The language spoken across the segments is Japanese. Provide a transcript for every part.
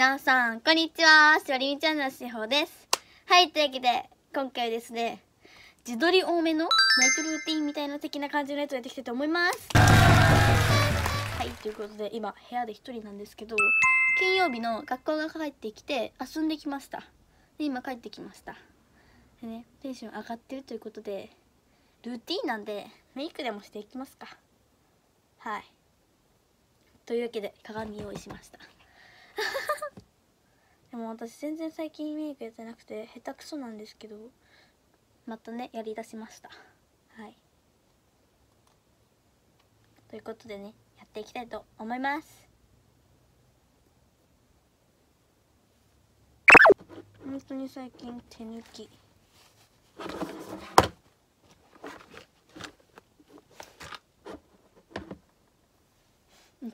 皆さん、こんにちは。しおりみちゃんのしほです。はい、というわけで、今回ですね、自撮り多めのナイトルーティンみたいな的な感じのやつをやっていきたいと思います。はい、ということで、今、部屋で一人なんですけど、金曜日の学校が帰ってきて、遊んできました。で、今帰ってきました。でね、テンション上がってるということで、ルーティンなんで、メイクでもしていきますか。はい。というわけで、鏡用意しました。でも私全然最近メイクやってなくて下手くそなんですけどまたねやりだしました。はい。ということでねやっていきたいと思います。本当に最近手抜き。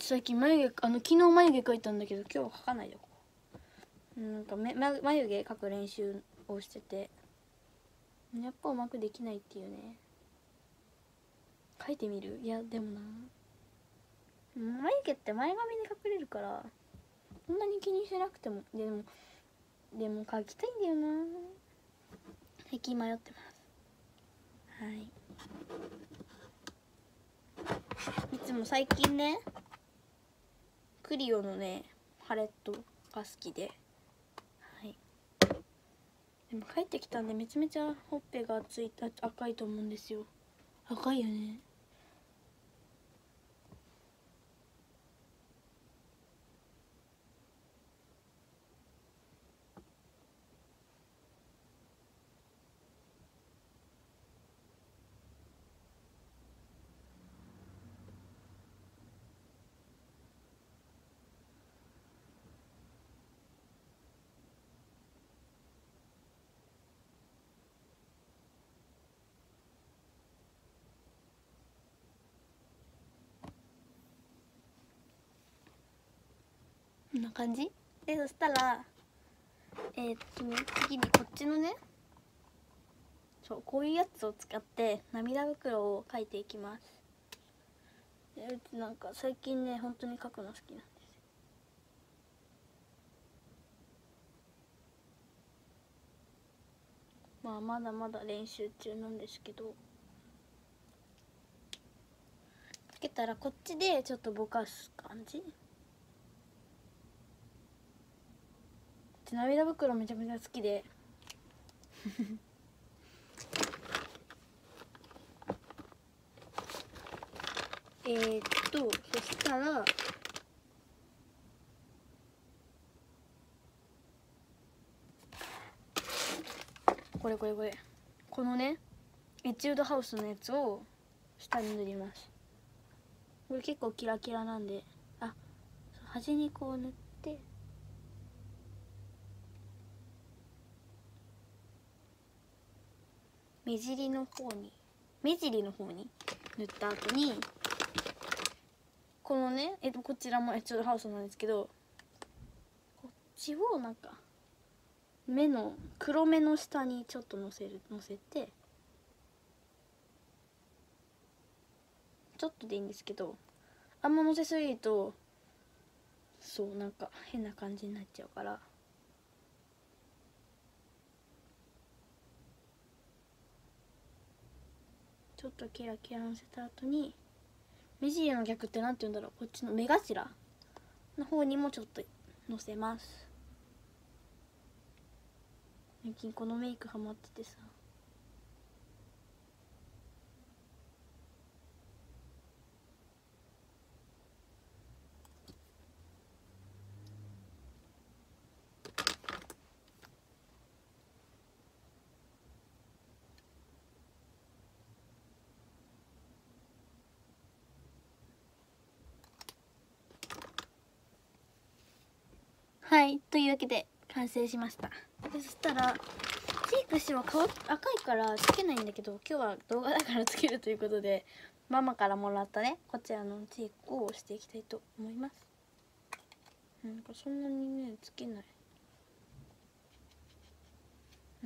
最近眉毛あの昨日眉毛描いたんだけど今日は描かないよなんかめま眉毛描く練習をしてて。やっぱうまくできないっていうね。描いてみる？いやでもな。眉毛って前髪で隠れるからそんなに気にしなくても。でもでも描きたいんだよな。最近迷ってます。はい。いつも最近ねクリオのねパレットが好きで。でも帰ってきたんでめちゃめちゃほっぺがついた赤いと思うんですよ。赤いよね。こんな感じ？でそしたらえー、っとね次にこっちのねそうこういうやつを使って涙袋を描いていきます。うちなんか最近ね本当に描くの好きなんですまあまだまだ練習中なんですけど。つけたらこっちでちょっとぼかす感じ？涙袋めちゃめちゃ好きで。えーっとそしたらこれこれこれ。このねエチュードハウスのやつを下に塗ります。これ結構キラキラなんで。あ端にこう塗って。目尻の方に目尻の方に塗った後にこのねえっとこちらもエチュードハウスなんですけどこっちをなんか目の黒目の下にちょっとのせるのせてちょっとでいいんですけどあんまのせすぎるとそうなんか変な感じになっちゃうから。ちょっとキラキラのせた後に目尻の逆って何て言うんだろう？こっちの目頭？の方にもちょっとのせます。最近このメイクハマっててさ。はいというわけで完成しました。そしたらチークしても顔赤いからつけないんだけど今日は動画だからつけるということでママからもらったねこちらのチークをしていきたいと思います。なんかそんなにねつけない。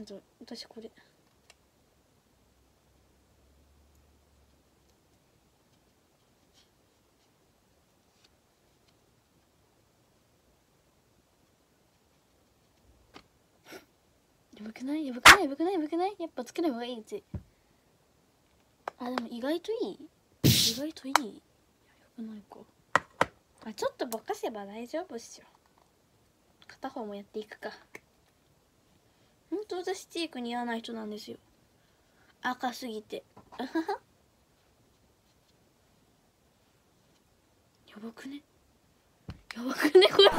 あと私これ。やばくない？やばくない？やばくない？やばくない？やっぱつけない方がいいうち。あでも意外といい。意外といい。よくないか。あちょっとぼかせば大丈夫っしょ。片方もやっていくか。ほんと私チーク似合わない人なんですよ。赤すぎて。やばくね？やばくね？これや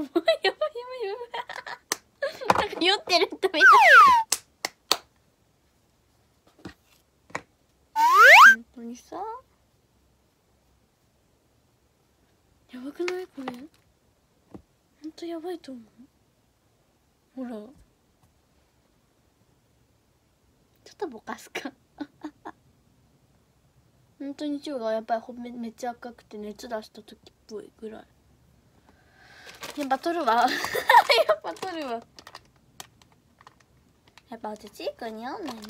ばいやばいやばいやばいなんか酔ってる人みたい本当にさやばくないこれ本当やばいと思う。ほら。ちょっとぼかすか。本当に腸がやっぱりほめめっちゃ赤くて熱出した時っぽいぐらい。やっぱ取るわ。やっぱ取るわ。やっぱ私チーク似合わないな。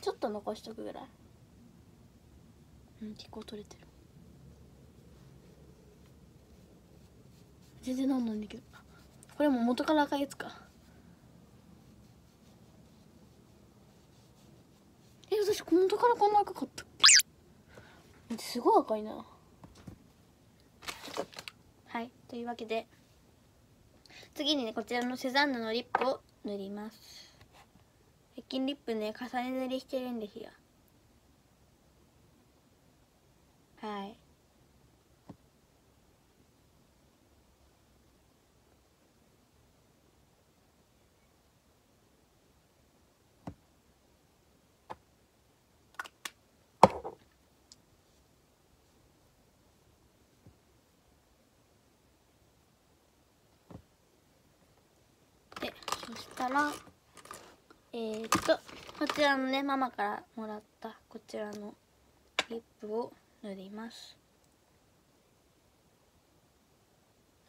ちょっと残しとくぐらい。うん結構取れてる。全然なんなんだけど。これも元から赤いやつか。え私元からこんな赤かったっけ？すごい赤いな。はいというわけで。次にねこちらのセザンヌのリップを塗ります。最近リップね重ね塗りしてるんですよ。はい。でそしたらえー、っとこちらのねママからもらったこちらのリップを塗ります。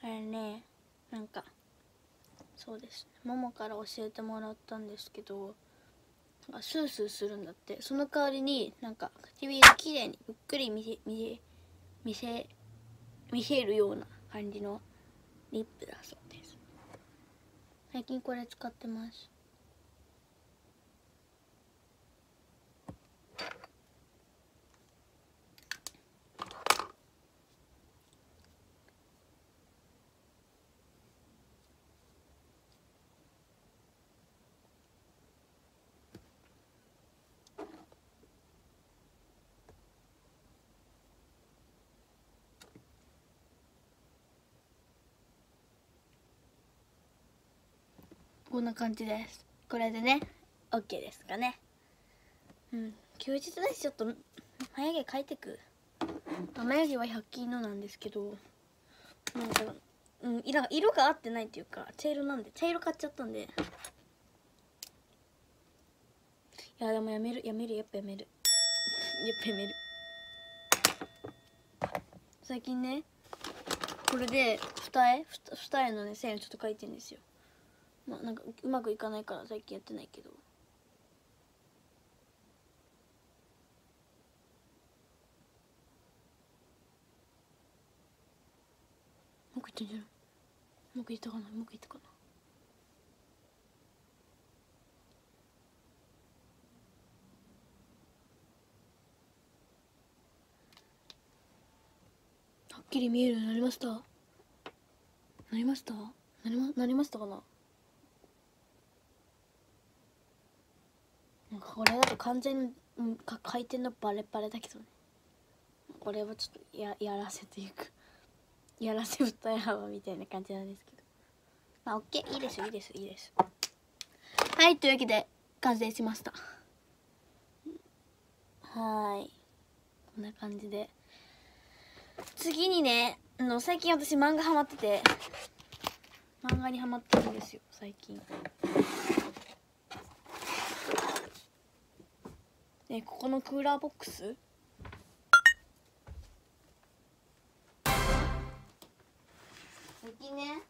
あれねなんかそうですね。ママから教えてもらったんですけどなんかスースーするんだって。その代わりになんか唇きれいにぷっくり見せ見せ見せ見せるような感じのリップだそうです。最近これ使ってます。こんな感じです。これでね OK ですかね。うん。休日だしちょっと眉毛描いてく眉毛は100均のなんですけど。なんかうん色が色が合ってないっていうか茶色なんで茶色買っちゃったんで。いやでもやめる。やめる。やっぱやめる。やっぱやめる。最近ねこれで二重？二重のね線をちょっと描いてんですよ。まあなんかうまくいかないから最近やってないけど。うまくいってんじゃないうまくいったかな？うまくいったかな？はっきり見えるようになりました？なりました？なりまなりましたかななんかこれだと完全に、うん、回転のバレバレだけどね。これはちょっとややらせていく。やらせ二重幅みたいな感じなんですけど。まあ OK いいですいいですいいです。はい。というわけで完成しました。はい。こんな感じで。次にねあの最近私漫画ハマってて。漫画にハマってるんですよ。最近。ねここのクーラーボックス？ね。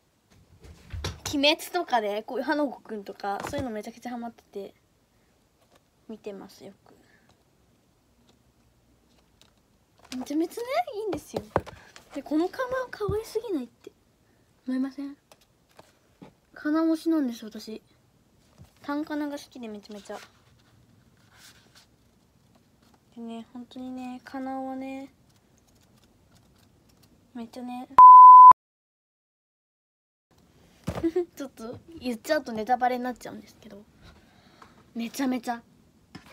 鬼滅とかでこういう花子くんとかそういうのめちゃくちゃハマってて見てますよく。めちゃめちゃねいいんですよ。でこのカナ可愛すぎないって。思いません？カナ推しなんです私。単カナが好きでめちゃめちゃ。でね本当にねカナはねめっちゃね ちょっと言っちゃうとネタバレになっちゃうんですけどめちゃめちゃ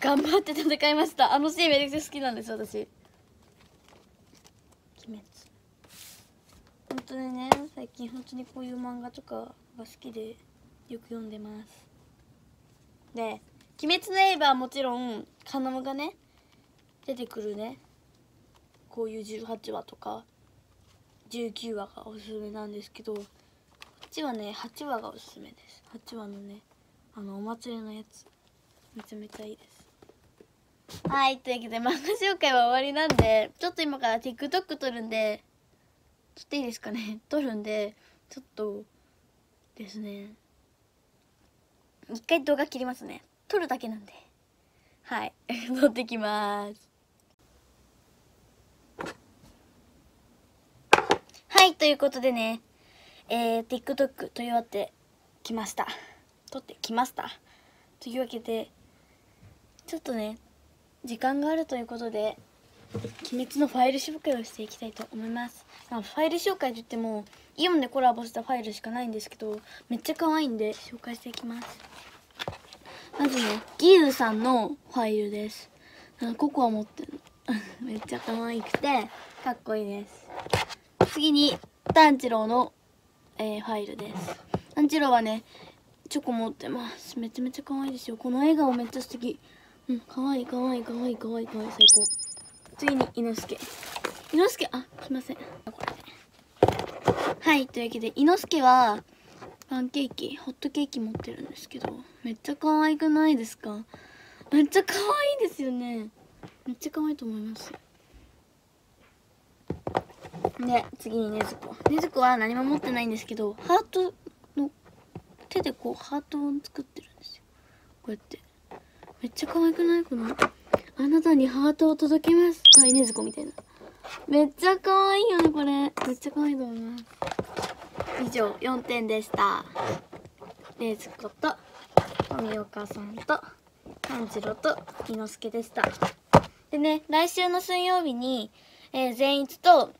頑張って戦いました。あのシーンめちゃくちゃ好きなんです私。鬼滅。本当にね最近本当にこういう漫画とかが好きでよく読んでます。で「鬼滅の刃」はもちろんカナムがね出てくるね。こういう18話とか19話がおすすめなんですけどこっちはね8話がおすすめです。8話のねあのお祭りのやつ。めちゃめちゃいいです。はいというわけで漫画紹介は終わりなんでちょっと今から TikTok 撮るんでちょっといいですかね。撮るんでちょっとですね。一回動画切りますね。撮るだけなんで。はい 撮ってきますはいということでねえー、TikTok 撮り終わってきました。撮ってきました。というわけでちょっとね時間があるということで鬼滅のファイル紹介をしていきたいと思います、まあ、ファイル紹介といってもイオンでコラボしたファイルしかないんですけどめっちゃ可愛いんで紹介していきます。まずねギユさんのファイルです。ココア持ってるの。めっちゃ可愛くてかっこいいです。次に炭治郎の、えー、ファイルです。炭治郎はねチョコ持ってます。めちゃめちゃ可愛いですよ。この笑顔めっちゃ素敵。うん可愛い可愛い可愛い可愛い可愛い最高。次に伊之助。伊之助？あすいません。これはいというわけで伊之助はパンケーキホットケーキ持ってるんですけどめっちゃ可愛くないですか？めっちゃ可愛いですよね。めっちゃ可愛いと思います。で次にねずこ。ねずこは何も持ってないんですけどハートの手でこうハートを作ってるんですよ。こうやって。めっちゃ可愛くない？このあなたにハートを届けます。かいねずこみたいな。めっちゃ可愛いよねこれ。めっちゃ可愛いと思います。以上4点でした。ねずこと富岡さんと炭治郎と伊之助でした。でね来週の水曜日に、えー、善逸と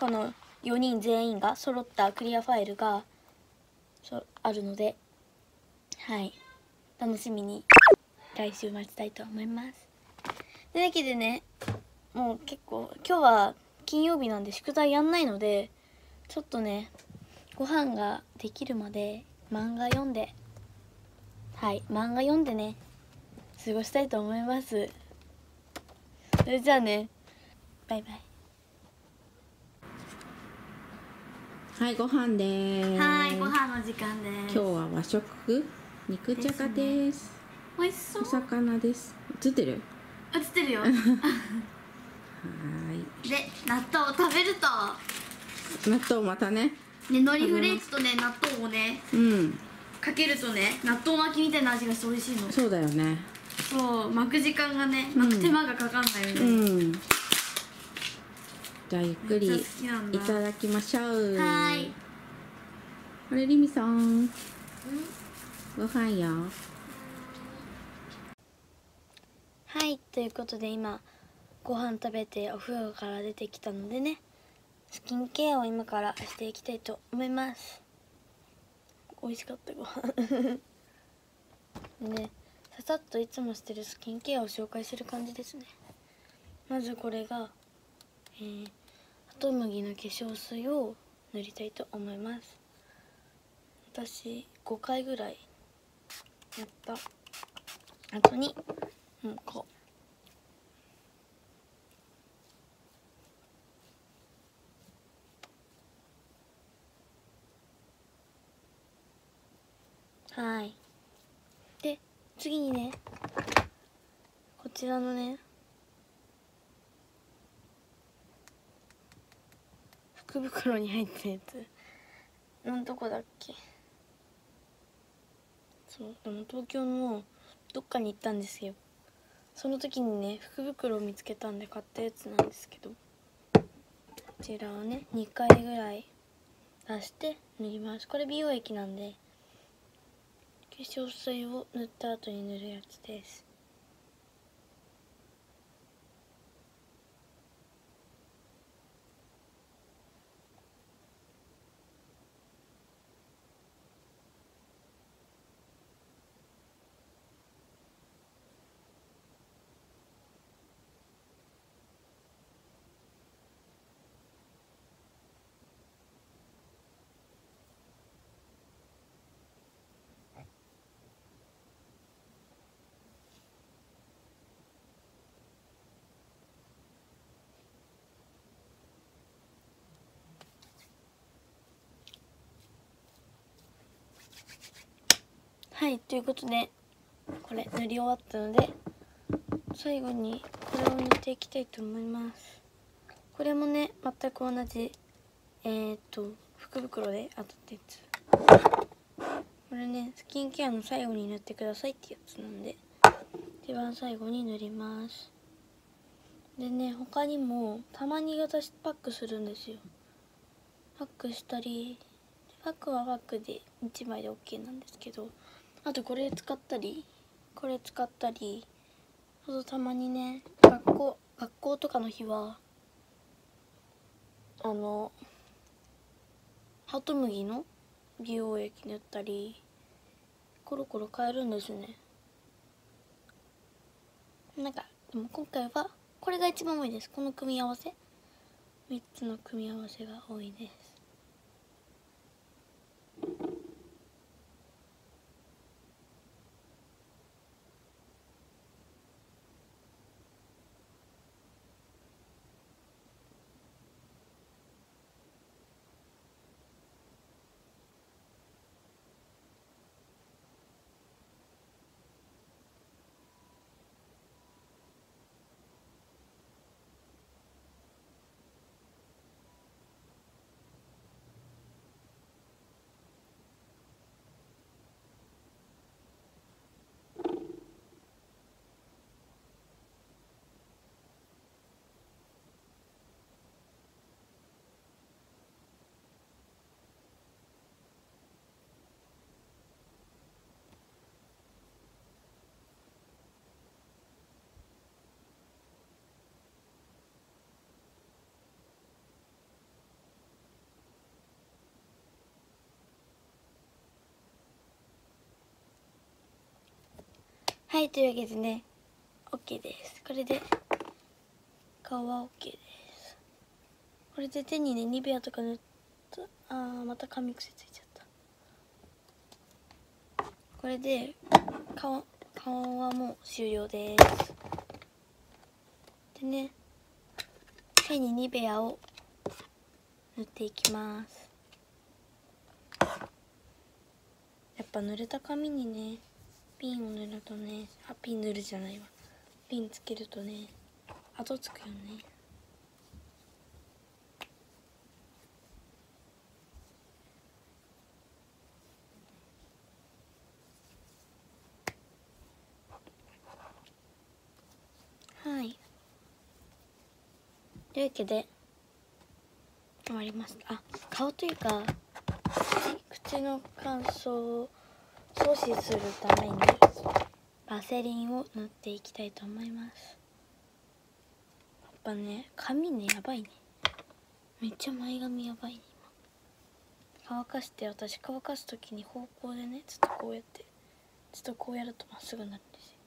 この4人全員が揃ったクリアファイルがあるのではい。楽しみに来週待ちたいと思います。というわけでねもう結構今日は金曜日なんで宿題やんないのでちょっとねご飯ができるまで漫画読んではい漫画読んでね過ごしたいと思います。それじゃあねバイバイ。はい、ご飯です。はいご飯の時間です今日は和食肉じゃがです。美味しそうお魚です。映ってる？映ってるよ はで納豆を食べると。納豆またね。ね海苔フレークとね納豆をねうん、かけるとね納豆巻きみたいな味がして美味しいのそうだよね。そう巻く時間がねうん巻く手間がかかんないよね、うん。じゃあゆっくりいただきましょう。はーい。あれリミさん、ご飯よ。はいということで今ご飯食べてお風呂から出てきたのでねスキンケアを今からしていきたいと思います美味しかったご飯で ねささっといつもしてるスキンケアを紹介する感じですねまずこれがえー、ハトムギの化粧水を塗りたいと思います。私5回ぐらいやった。後にもうこう。はい。で次にねこちらのね福袋に入ったやつ。なんどこだっけ？そうでも東京のどっかに行ったんですよ。その時にね福袋を見つけたんで買ったやつなんですけど。こちらをね2回ぐらい出して塗ります。これ美容液なんで化粧水を塗った後に塗るやつですはいということでこれ塗り終わったので最後にこれを塗っていきたいと思います。これもね全く同じえー、っと福袋で当たったやつ。これねスキンケアの最後に塗ってくださいってやつなんで一番最後に塗ります。でね他にもたまに私パックするんですよ。パックしたりパックはパックで1枚で OK なんですけどあとこれ使ったりこれ使ったりあとたまにね学校学校とかの日はあのハトムギの美容液塗ったりコロコロ変えるんですね。なんかでも今回はこれが一番多いです。この組み合わせ？3つの組み合わせが多いです。はいというわけでね OK です。これで顔は OK です。これで手にねニベアとか塗った。あーまた髪癖ついちゃった。これで顔顔はもう終了です。でね手にニベアを塗っていきます。やっぱ濡れた髪にねピンを塗るとねあピン塗るじゃないわ。ピンつけるとね後つくよね。はい。というわけで終わりましたあ顔というか口口の乾燥を阻止するためにバセリンを塗っていきたいと思います。やっぱね髪ねやばいね。めっちゃ前髪やばいね今。乾かして私乾かす時に方向でねちょっとこうやってちょっとこうやるとまっすぐなるんですよ。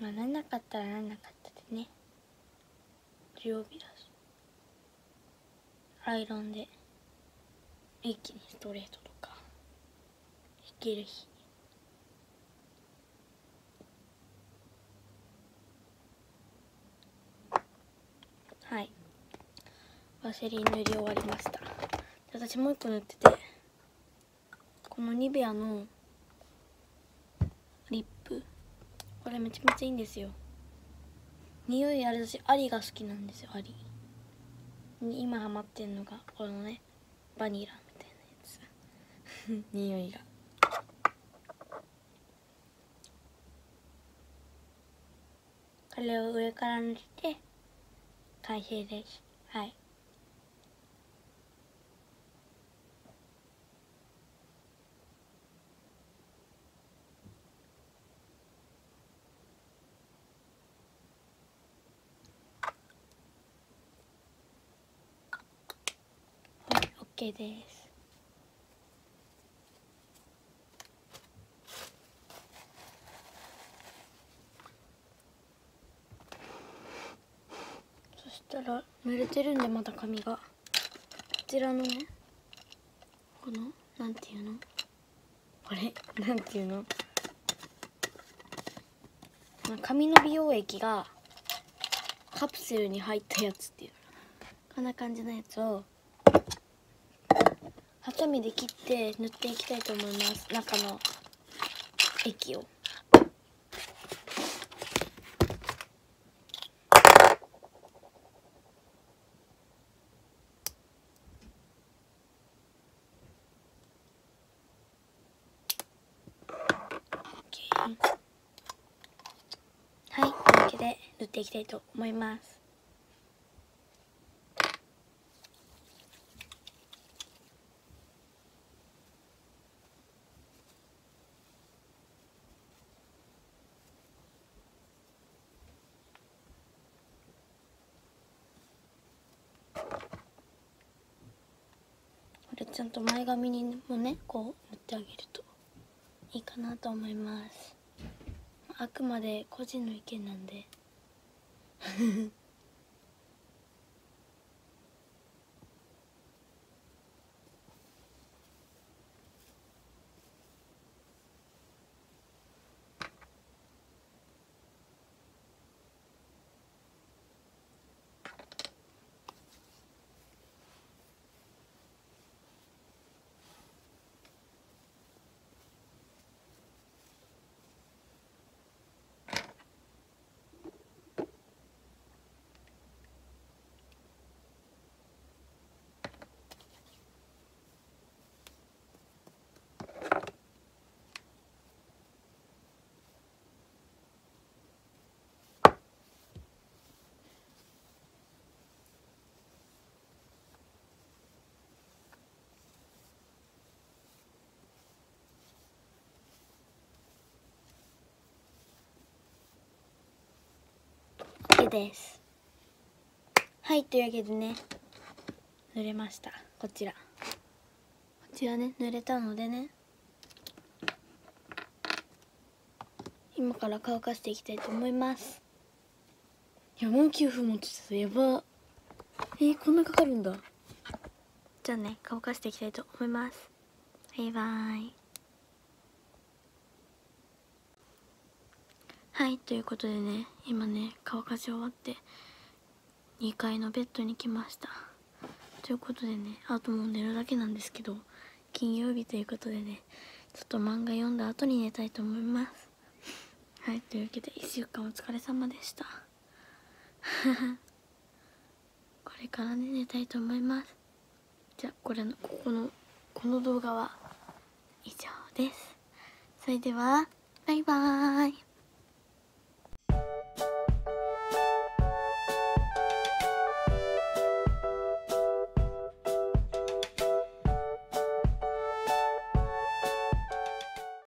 まあなんなかったらなんなかったでね。土曜日だ。しアイロンで一気にストレートとか弾ける日。はい。ワセリン塗り終わりました。私もう一個塗っててこのニベアのリップ。これめちゃめちゃいいんですよ。匂いあれだしアリが好きなんですよアリ。今ハマってんのがこのねバニラみたいなやつ。匂いが。これを上から塗って完成です。はいはい OK です。そしたら濡れてるんでまだ髪が。こちらのねこのなんていうの？これ？なんていうの髪の美容液がカプセルに入ったやつっていう。こんな感じのやつをハサミで切って塗っていきたいと思います。中の液を。はい、というわけで塗っていきたいと思います。と前髪にもねこう塗ってあげるといいかなと思います。あくまで個人の意見なんで。OK です。はいというわけでね。濡れました。こちら。こちらね濡れたのでね。今から乾かしていきたいと思います。いやもう9分もとってたやば。えー、こんなかかるんだ。じゃあね乾かしていきたいと思います。バイバーイはいということでね今ね乾かし終わって2階のベッドに来ました。ということでねあともう寝るだけなんですけど金曜日ということでねちょっと漫画読んだ後に寝たいと思います。はいというわけで1週間お疲れ様でした。これからね寝たいと思います。じゃあこれのここのこの動画は以上です。それではバイバーイ。